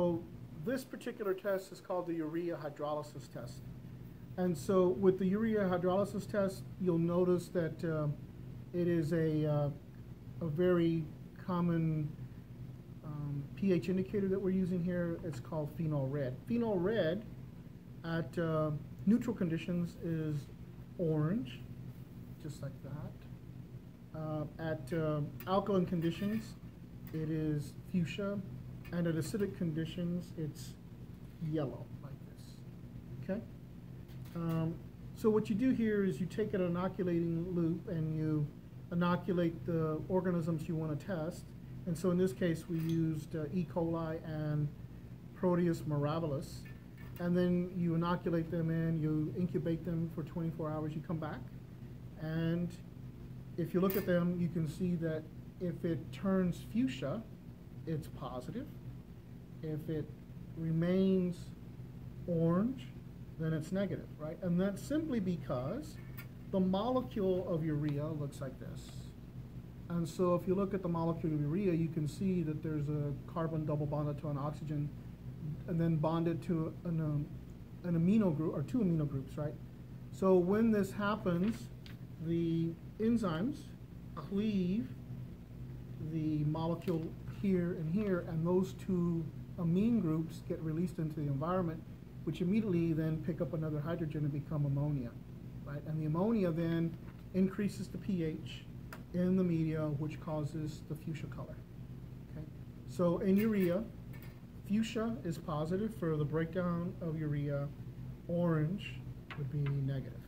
So this particular test is called the urea hydrolysis test. And so with the urea hydrolysis test, you'll notice that uh, it is a, uh, a very common um, pH indicator that we're using here. It's called phenol red. Phenol red at uh, neutral conditions is orange, just like that. Uh, at uh, alkaline conditions, it is fuchsia, and at acidic conditions, it's yellow, like this. Okay? Um, so what you do here is you take an inoculating loop and you inoculate the organisms you want to test. And so in this case, we used uh, E. coli and Proteus mirabilis. And then you inoculate them in, you incubate them for 24 hours, you come back. And if you look at them, you can see that if it turns fuchsia, it's positive. If it remains orange, then it's negative, right? And that's simply because the molecule of urea looks like this. And so if you look at the molecule of urea, you can see that there's a carbon double bonded to an oxygen and then bonded to an, um, an amino group, or two amino groups, right? So when this happens, the enzymes cleave the molecule here and here, and those two amine groups get released into the environment, which immediately then pick up another hydrogen and become ammonia, right? And the ammonia then increases the pH in the media, which causes the fuchsia color. Okay? So in urea, fuchsia is positive for the breakdown of urea. Orange would be negative.